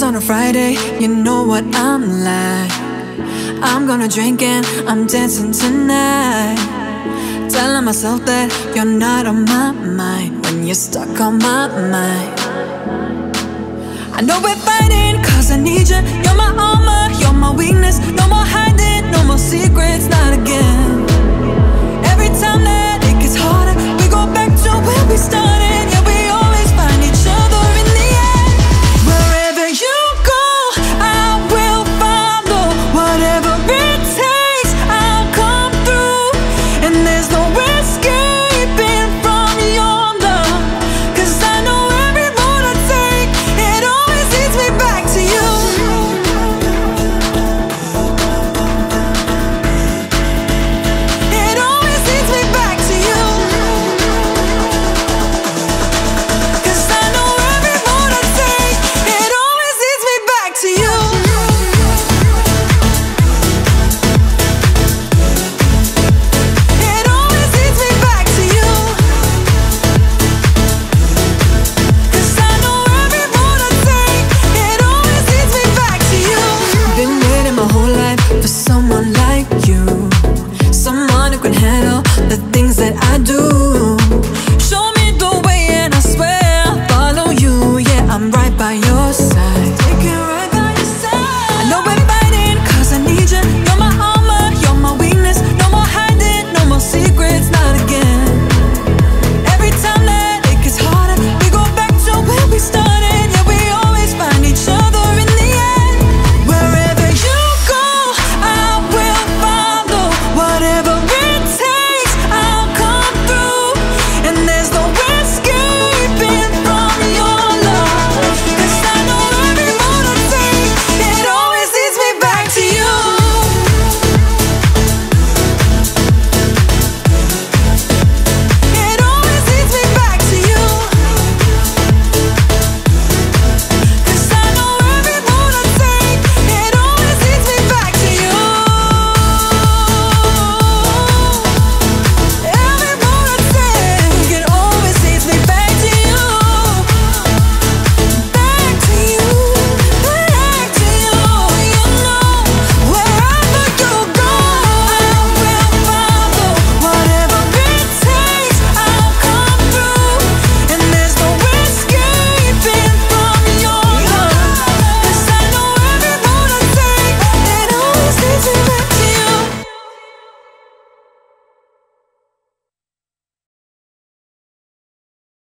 On a Friday, you know what I'm like. I'm gonna drink and I'm dancing tonight. Telling myself that you're not on my mind when you're stuck on my mind. I know we're fighting cause I need you. You're my armor, you're my weakness. No more. by your